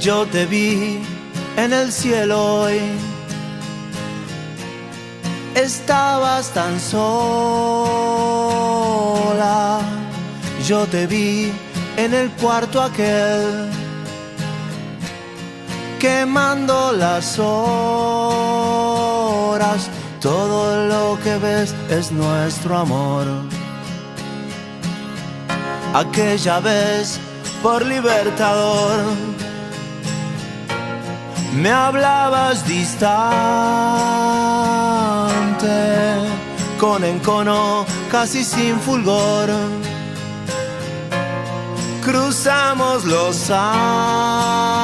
yo te vi en el cielo hoy. Estabas tan sola, yo te vi en el cuarto aquel, quemando las horas, todo lo que ves es nuestro amor. Aquella vez por libertador me hablabas distante, con encono casi sin fulgor. Cruzamos los Andes,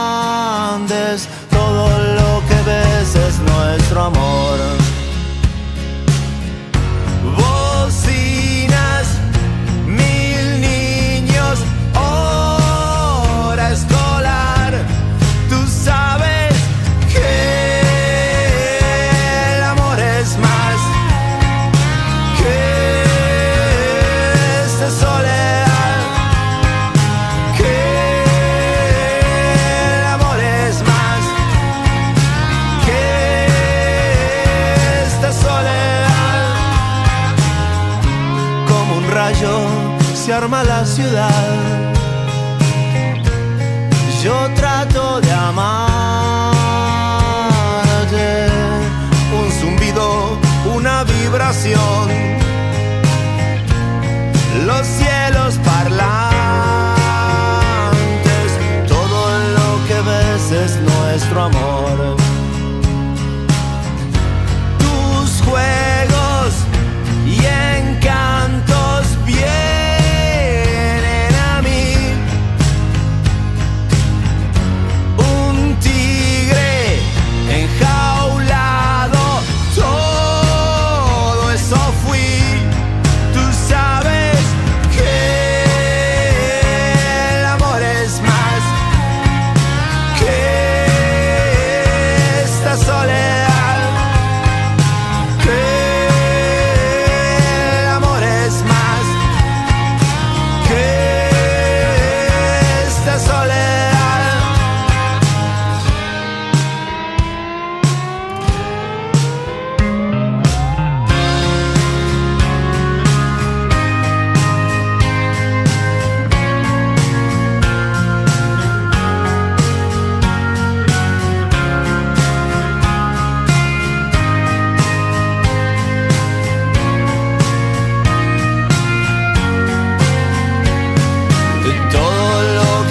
rayo se arma la ciudad. Yo trato de amar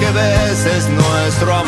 que ves es nuestro amor.